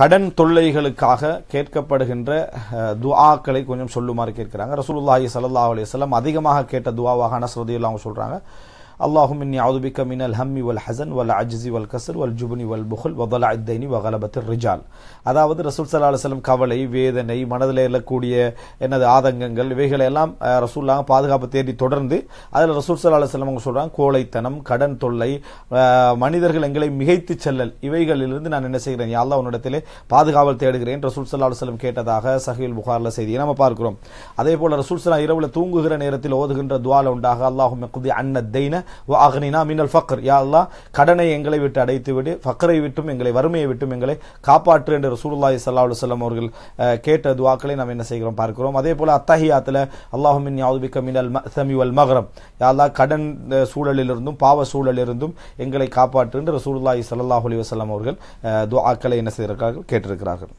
கடன் தொல்லைகளுக்காக கேட்கப்படுகின்ற துவாக்களை துஆக்களை கொஞ்சம் சொல்லுமாறு கேட்கிறாங்க. ரசூலுல்லாஹி சல்லா அலைஹி வஸல்லம் அதிகமாக கேட்ட துவாவாக அனஸ் ரலியல்லாஹு சொல்கிறாங்க சொல்றாங்க. அல்லாஹும் இன்னி அவுது பிக்க மினல் ஹம்மி வல் ஹசன் வல் அஜ்ஸி வல் கஸ்ர் வல் ஜுப்னி வல் புஹல் வதல அத்தைனி ரிஜால் அதாவது ரசூல் சல்லா அலுவலம் கவலை வேதனை மனதில் எழக்கூடிய என்னது ஆதங்கங்கள் இவைகளை எல்லாம் அஹ், பாதுகாப்பு தேடி தொடர்ந்து அதில் ரசூல் சல்லா அலுவலம் அவங்க சொல்கிறாங்க கோழைத்தனம் கடன் தொல்லை மனிதர்கள் எங்களை மிகைத்து செல்லல். இவைகளிலிருந்து நான் என்ன செய்கிறேன்? யா உன்னிடத்திலே பாதுகாவல் தேடுகிறேன். ரசூல் சல்லா அலுவலம் கேட்டதாக சஹீல் புகாரில் செய்தியை நம்ம பார்க்கிறோம். அதே போல் ரசூல் ஸல்லல்லாஹு இரவுல தூங்குகிற நேரத்தில் ஓதுகின்ற துவால உண்டாக அல்லாஹும் குதி அன்ன தைன அக்னினா மினல் ஃபக்ர் யா அல்லா கடனை எங்களை விட்டு அடைத்து விடு ஃபக்கரை விட்டும் எங்களை வறுமையை விட்டும் எங்களை காப்பாற்று என்று ரசூலுல்லாஹி சல்லா அலைஹி அவர்கள் கேட்ட துவாக்களை நாம் என்ன செய்கிறோம்? பார்க்கிறோம். அதே போல அத்தஹியாத்தில் அல்லாஹும் இன்னி அவுது மினல் சமி வல் மகரம் யா அல்லா கடன் சூழலிலிருந்தும் பாவ சூழலிலிருந்தும் எங்களை காப்பாற்று என்று ரசூலுல்லாஹி சல்லாஹ் அலி வஸல்லம் அவர்கள் துவாக்களை என்ன செய்திருக்கிறார்கள்? கேட்டிருக்கிறார்கள்.